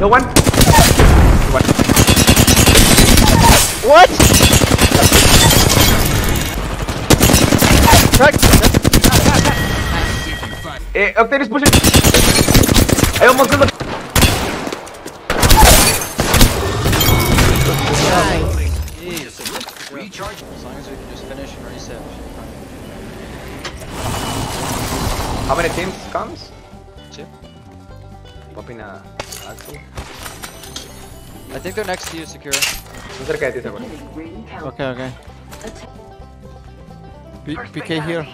No one. One. What? Crack. Eh, Octane is pushing. I almost got the. Recharge. As long as we can just finish and reset. How many teams comes? Two. Popping a. Axel. I think they're next to you, Sakura. Están cerca de ti, seguro. Okay, okay. P PK here.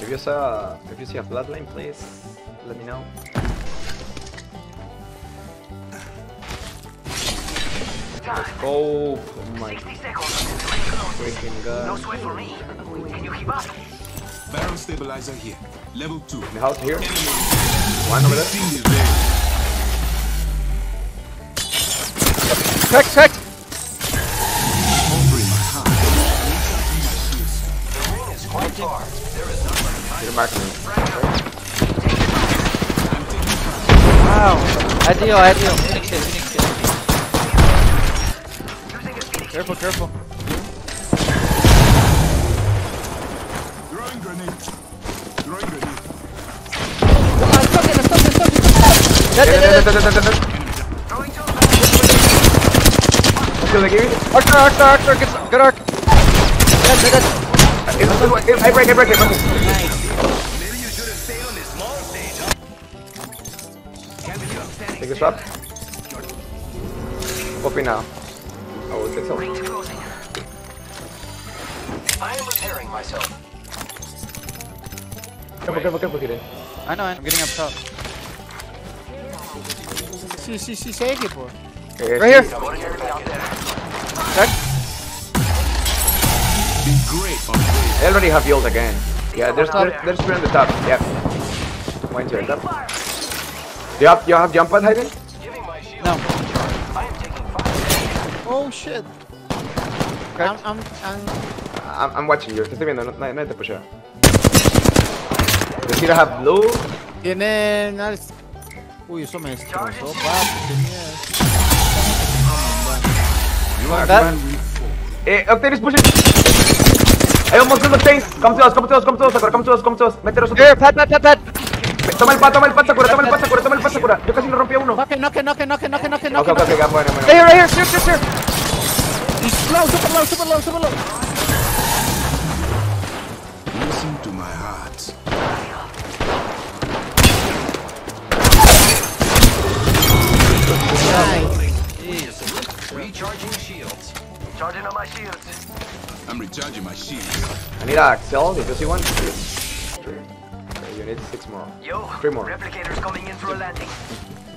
If you saw, if you see a bloodline, please let me know. Oh, oh my freaking god. No sway for me. Can you keep up? Barrel stabilizer here. Level 2. The house here. One over there. Thing is ready. Crack, crack. Offering my heart. You're marking me. Wow. I deal, I deal. Phoenix hit, Phoenix hit. Careful, careful. Throwing grenade. Throwing grenade. Dead, Dead, dead, dead, dead, dead, dead. dead, dead, dead. Let's kill the game. Archer, Archer, Archer, get, some- good arc. Dead, dead, dead. I break, I break, I break. Take a shot. Popping now. Oh, it's itself. I am repairing myself. Careful, careful, careful, Kirin. I know, I'm getting up top. Sí, sí, sí, sé equipo. Okay, Right here. Check. Great. They already have healed again. Yeah, there's Top. there's, there's three on the top. Yeah. One to the top. You have you have jump pad hiding? Giving my shield. No. I am taking fire. Oh shit. I'm, I'm, I'm... I'm, I'm watching you. Te estoy viendo. No, no, no te pusheo. Does he have blue? Tienen... al- Uy, eso me destrozó, papi. Tenía... You are That- one week forward. Eh, Octane is pushing. I almost killed Octane. Come to us, come to us, come to us, Sakura, come to us, come to us. Mételos. Here, pat, pat, pat, pat. Toma el pad, toma el pad, Sakura, toma el pad, Sakura, toma el pad, Sakura. Yo casi lo rompí a uno. Knock it, knock it, knock it, knock it, knock it, knock it, knock Okay, it, okay, knock okay, bueno, bueno. Right here, right here, shoot, shoot, shoot. it. He's low, super low, super low, super low. My shields. I'm recharging my shield. I need a Axel, if you see one. Three. Okay, you need six more. Yo, Three more. replicators coming in through a landing.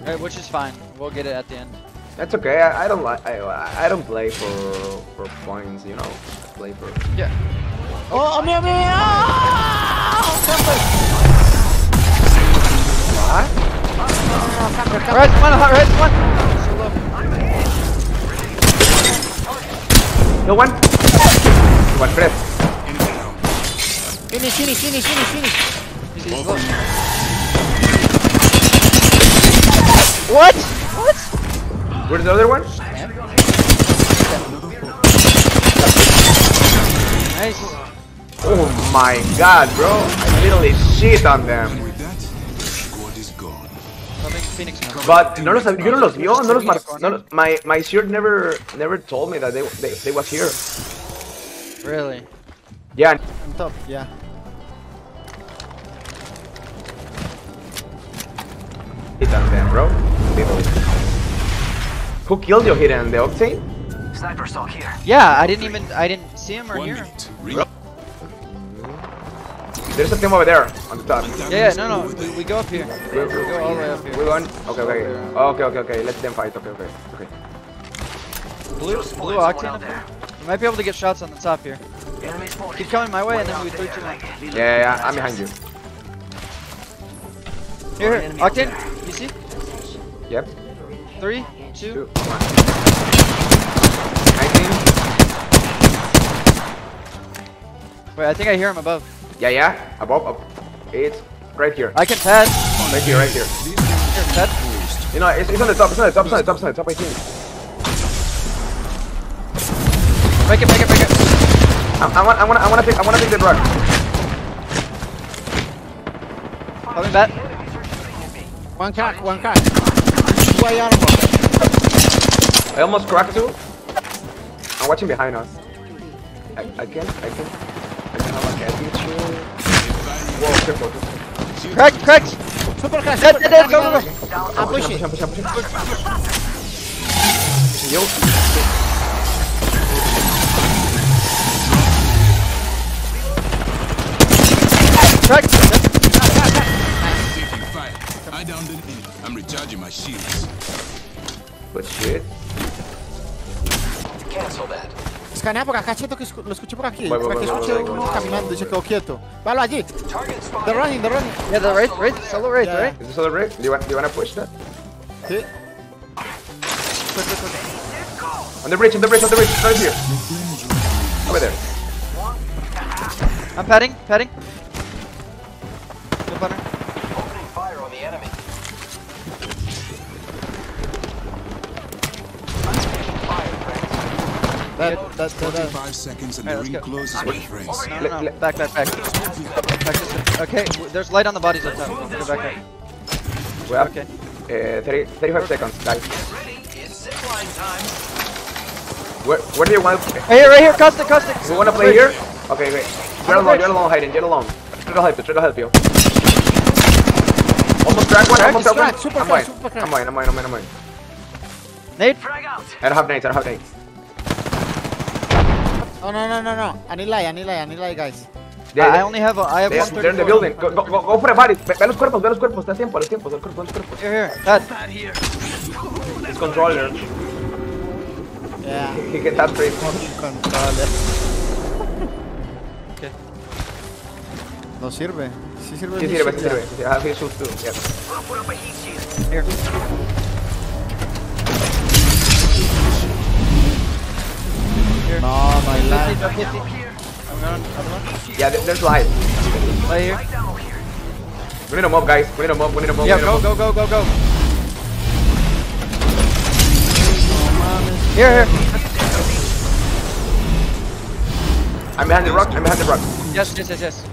Alright, which is fine. We'll get it at the end. That's okay. I, I don't like. I, I don't play for for points. You know, I play for. Yeah. Oh, me, me, ah! What? Red one, red one. So low. No one. One Fred. Enemy down. Finish, finish, finish, finish, finish. He's, he's low. Offering my What? What? Where's the other one? Nice. Oh my god, bro! I literally shit on them. Phoenix knows. But no los, yo no los vio, no los mar, no los, my my shirt never never told me that they they, they was here. Really? Yeah, On top, yeah. hit on them, bro. Literally. Who killed you, Hidden? The Octane? Sniper stock here. Yeah, I didn't even, I didn't see him or One hear him. minute. Re- There's a team over there on the top. Yeah, yeah, no, no, we, we go up here. We, We go all the way up here. we won. Okay, okay, okay, okay, okay. Let them fight. Okay, okay, okay. Blue, blue octane out up there. there. We might be able to get shots on the top here. Keep coming my way and then we three, two, one. Yeah, yeah, I'm behind you. Here, here, octane. You see? Yep. Three, Two, two. one. 19. Wait, I think I hear him above. Yeah, yeah. Above, up. Eight. right here. I can pad. Right here, right here. Here, pad. You know, it's, it's on the top, it's on the top, it's on the top, it's on the top, I think. Break it, break it, break it. I, I want, I want, I want to take, I want to take the drug. Coming back. One crack, one crack. Two hay armor. I almost cracked two. I'm watching behind us. I, I can, I can, I can have a cat you. Whoa, careful, careful. Cracked, cracked. Super crack, Dead, super dead, dead. crack. Go, go, go. Down. I'm pushing. Push, push, push, push. Yo. Cracked. Dead. Taking fire. I downed an enemy. I'm recharging my shields. Good shit. Cancel that. Escanea por acá, cheto, que lo escuché por aquí. Voy, voy, Por aquí voy, escuché uno caminando y se quedó quieto. Valo allí. The running, the running. Yeah, the right, right. Solo right, Yeah. right. Is this other break? Do you want, do you want to push that? Sí. On the bridge, on the bridge, on the bridge, right here. Over there. I'm padding, padding. Jump on That, that, that, that. 45 seconds and Alright, the let's ring go. closes, my friends. No, no, no. Back, back, back. Back this. Okay, there's light on the bodies up top. Go back up. We have Okay. uh, 30, 35 seconds, guys. Ready? It's zipline time. Where, where do you want? Right here, right here. Caustic, caustic. We want to play here? Okay, great. You're alone, you're alone, hiding, you're alone. Try to help you, try to help you. Almost crack one, almost crack crack, one. super I'm mine. super crack. I'm mine, I'm mine, I'm mine, I'm mine. Nade. Frag out. I don't have nades, I don't have nades. No, no, no, no, no. I need light, I need light, I need light, guys. They, I only have. A, I have one they're in the building. Go, go, go, go for the. Ve, ve los cuerpos, ve los cuerpos. Está a tiempo, a los tiempos, los cuerpos, los cuerpos. Here, here. Here. It's controller. Yeah. He gets that free. Controller. Okay. No sirve. Sí sirve. Sí sirve, sí yeah. sirve. Yeah, too. Yeah. Here. Here. No, no hay 50, light. drop 50. Ammo here. I'm going other one. Yeah, there's light. Right here. Light ammo here. We need a mob, guys. We need a mob, we need a mob. Yeah, we need a go, go, go, go, go. Here, here. I'm behind the rock, I'm behind the rock. Yes, yes, yes, yes.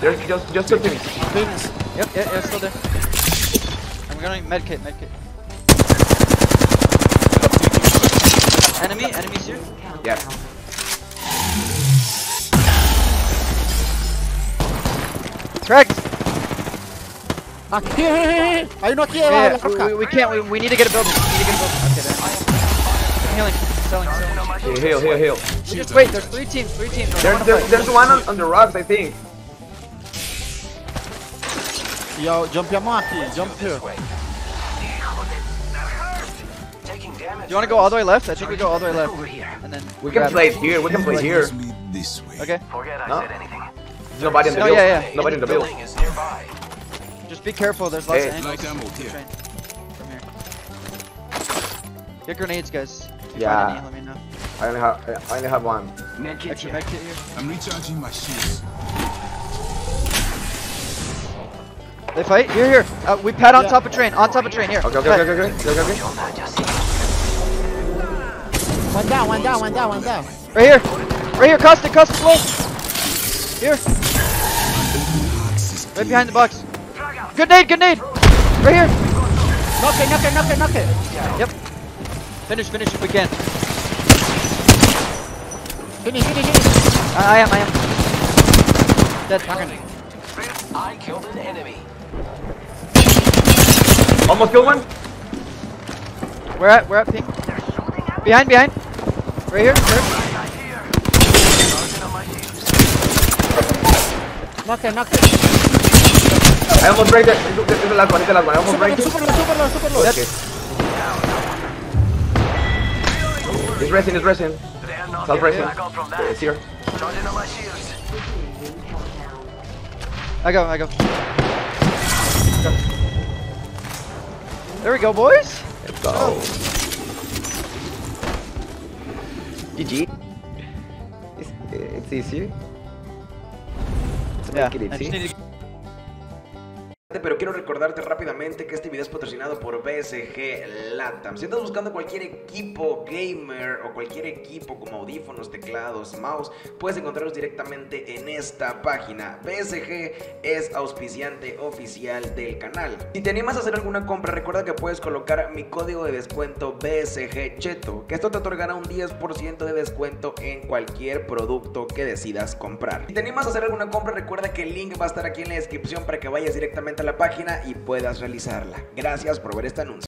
There's just, just two teams. Phoenix. Yep, yeah, yeah, still there. I'm gonna medkit, medkit. Enemy, enemies here. Yeah. Cracked. Aquí, here, here, here, here. Hay uno aquí debajo de Yeah, we, we, can't. We, we need to get a building. We need to get a building. Okay, there. I'm healing. Selling, selling. On my Heal, heal, heal, heal. Just wait. There's three teams. Three teams. I There's, there's, there's one on, on the rocks, I think. Yo, jumpiamos aquí. Jump here. Do you want to go all the way left? I think we go all the way left. And then We can play it. it here, we can play here. This way. Okay. Forget I No. said anything. There's nobody in the Oh, build. yeah, yeah. Nobody in the build. building. Just be careful. There's lots Hey. of angles. Light ammo here. From here. Get grenades, guys. If you Yeah. find any, let me know. I only have, I only have one. Medkit Extra here. I'm recharging my shields. They fight. Here, here. Uh, we pad on Yeah. top of train. On top of train. Here. Okay, okay, okay, okay, okay, okay, okay. Your Majesty. One down, one down, one down, one down. Right here. Right here. Caustic, caustic, low. Here. Right behind the box. Frag out. Good nade, good nade. Right here. Knock it, knock it, knock it, knock it. Yep. Finish, finish if we can. Finish, finish, finish. I, I am, I am. Dead. I killed an enemy. Almost killed one. We're at, we're at ping. Behind, behind. Right here. Here. Right here. Charging on my shields. Knock it, knock it. I almost break it. It's the, it's the last one, it's the last one. I almost Super, break it. super, super low, super low. Okay. It's resting, it's resting. They are not Self getting resting. back It's here. Charging on my shields. I go, I go. There we go, boys. Let's go. Oh. GG. It's, it's easy. Let's Yeah, Pero quiero recordarte rápidamente que este video es patrocinado por BSG Latam. Si estás buscando cualquier equipo gamer o cualquier equipo como audífonos, teclados, mouse, puedes encontrarlos directamente en esta página. BSG es auspiciante oficial del canal. Si te animas a hacer alguna compra, recuerda que puedes colocar mi código de descuento BSG Cheto, que esto te otorgará un 10% de descuento en cualquier producto que decidas comprar. Si te animas a hacer alguna compra, recuerda que el link va a estar aquí en la descripción para que vayas directamente la página y puedas realizarla. Gracias por ver este anuncio.